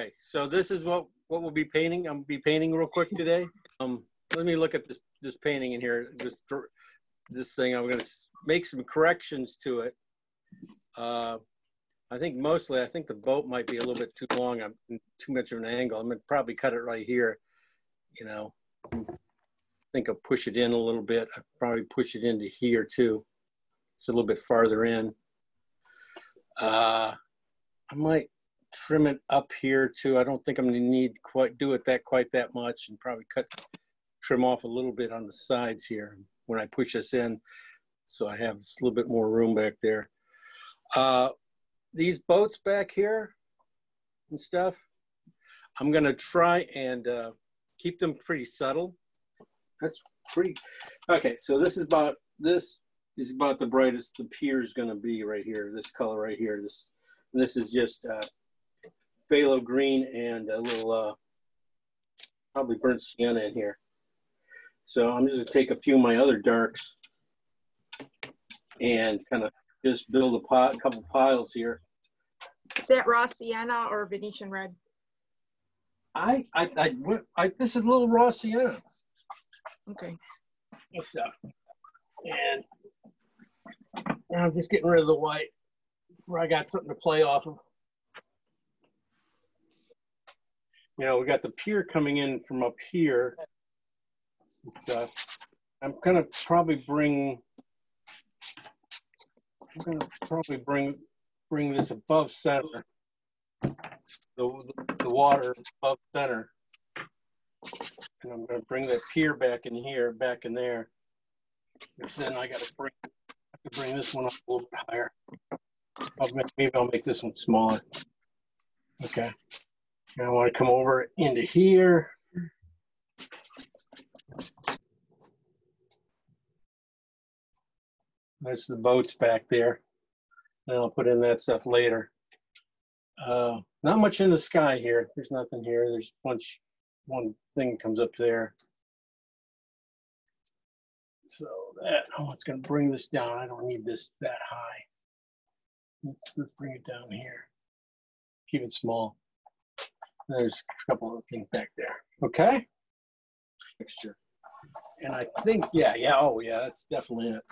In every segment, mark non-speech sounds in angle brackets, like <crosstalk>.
Okay, so this is what, what we'll be painting. I'm gonna be painting real quick today. Um, let me look at this, this painting in here, this, this thing. I'm gonna make some corrections to it. Uh, I think mostly, I think the boat might be a little bit too long. I'm too much of an angle. I'm gonna probably cut it right here, you know. I think I'll push it in a little bit. I'll probably push it into here too. It's a little bit farther in. Uh, I might trim it up here too. I don't think I'm gonna need quite, do it that, quite that much and probably cut, trim off a little bit on the sides here when I push this in. So I have a little bit more room back there. Uh, these boats back here and stuff, I'm gonna try and uh, keep them pretty subtle. That's pretty, okay, so this is about, this is about the brightest the pier is gonna be right here, this color right here. This, this is just uh, phthalo green and a little uh, probably burnt sienna in here. So I'm just gonna take a few of my other darks and kind of just build a pot, a couple piles here. Is that raw sienna or Venetian red? I, I, I, went- I this is a little raw sienna Okay. and stuff. And I'm just getting rid of the white where I got something to play off of. You know, we got the pier coming in from up here and stuff. I'm gonna probably bring, I'm gonna probably bring, bring this above center. The, the, the water above center. And I'm gonna bring that pier back in here, back in there. But then I gotta bring, I have to bring this one up a little bit higher. I'll maybe I'll make this one smaller. Okay. And I wanna come over into here. That's the boats back there. And I'll put in that stuff later. Uh, not much in the sky here. There's nothing here. There's a bunch, one thing comes up there. So that, oh, it's gonna bring this down. I don't need this that high. Let's, let's bring it down here. Keep it small. There's a couple of things back there. Okay? Mixture. And I think, yeah, yeah, oh yeah, that's definitely it.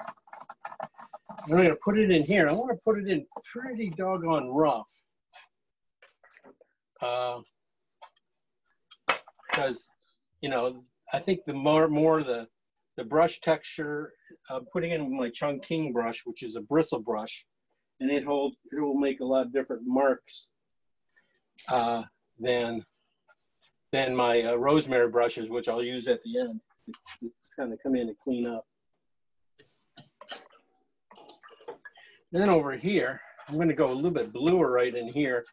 I'm gonna put it in here. I wanna put it in pretty doggone rough. Uh, because, you know, I think the more, more the, the brush texture, I'm putting in my Chungking brush, which is a bristle brush, and it hold it will make a lot of different marks uh, than than my uh, rosemary brushes, which I'll use at the end to, kind of come in and clean up. Then over here, I'm going to go a little bit bluer right in here.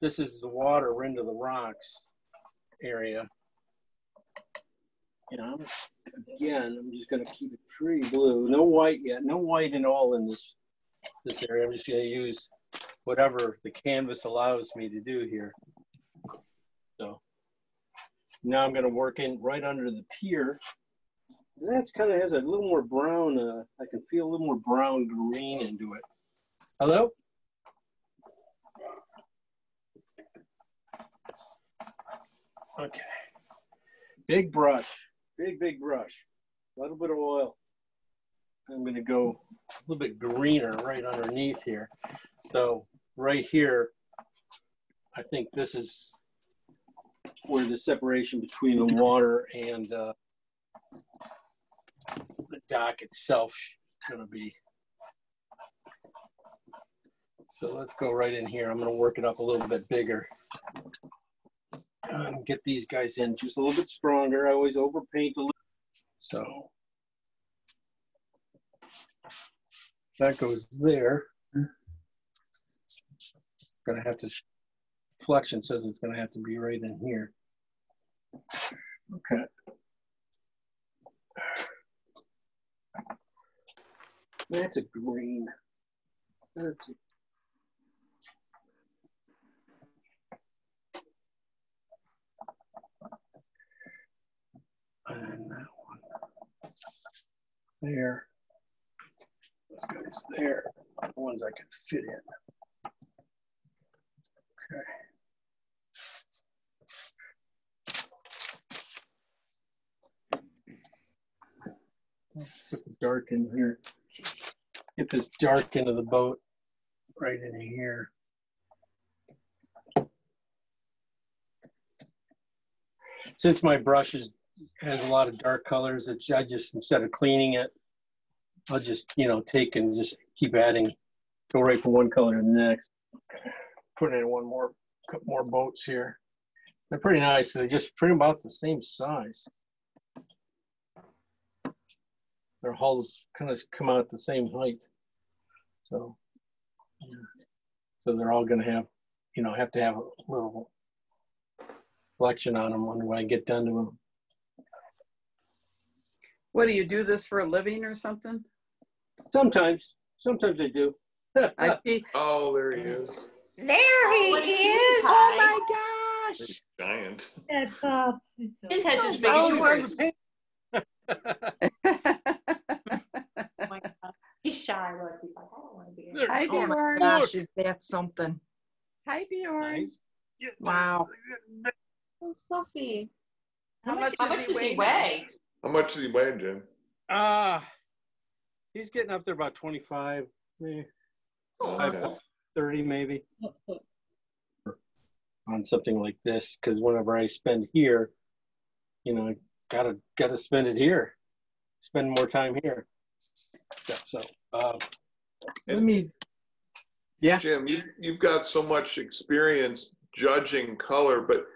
This is the water into the rocks area. And I'm, again, I'm just going to keep it pretty blue. No white yet. No white at all in this this area. I'm just going to use whatever the canvas allows me to do here. Now I'm going to work in right under the pier. And that's kind of has a little more brown. Uh, I can feel a little more brown green into it. Hello? Okay. Big brush, big, big brush. A little bit of oil. I'm going to go a little bit greener right underneath here. So right here, I think this is where the separation between the water and uh, the dock itself is going to be. So let's go right in here. I'm going to work it up a little bit bigger. And get these guys in just a little bit stronger. I always overpaint a little. So that goes there. Gonna have to, flexion says it's gonna have to be right in here. Okay. That's a green. That's a And that one. There. Those guys there. The ones I can fit in. Okay. Dark in here. Get this dark into the boat right in here. Since my brush is, has a lot of dark colors, it's, I just, instead of cleaning it, I'll just, you know, take and just keep adding, go right from one color to the next. Put in one more, couple more boats here. They're pretty nice. They're just pretty about the same size. Their hulls kind of come out the same height. So, so they're all gonna have, you know, have to have a little collection on them when I get done to them. What do you do this for a living or something? Sometimes, sometimes I do. I <laughs> see. Oh, there he is. There he what do you is. Oh my gosh. Giant. That uh, Bob. His head's as big Oh, as you wanted to yours. paint- Oh my God. He's shy. Look, he's like, I don't want to be. There. Hi, Oh my Bjorn. gosh, is that something? Hi, Bjorn. Nice. Wow. So fluffy. How How much, much how does much he does he weigh? weigh? How much does he weigh, Jim? Ah, he's getting up there about 25, maybe Five. Okay. 30 maybe on something like this. Cause whenever I spend here, you know, I gotta, gotta spend it here, spend more time here. So, so, uh, let And me, yeah, Jim, you, you've got so much experience judging color, but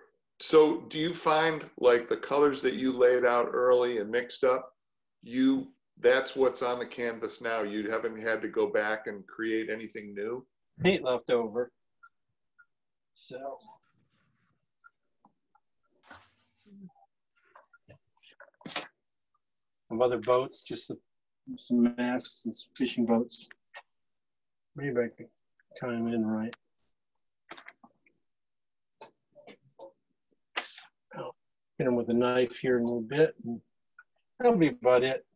so do you find like the colors that you laid out early and mixed up, you, that's what's on the canvas now. You haven't had to go back and create anything new? paint left over. So. Of other boats, just the- some masts and some fishing boats. Maybe I could them in right. I'll Hit them with a knife here in a little bit. That'll be about it.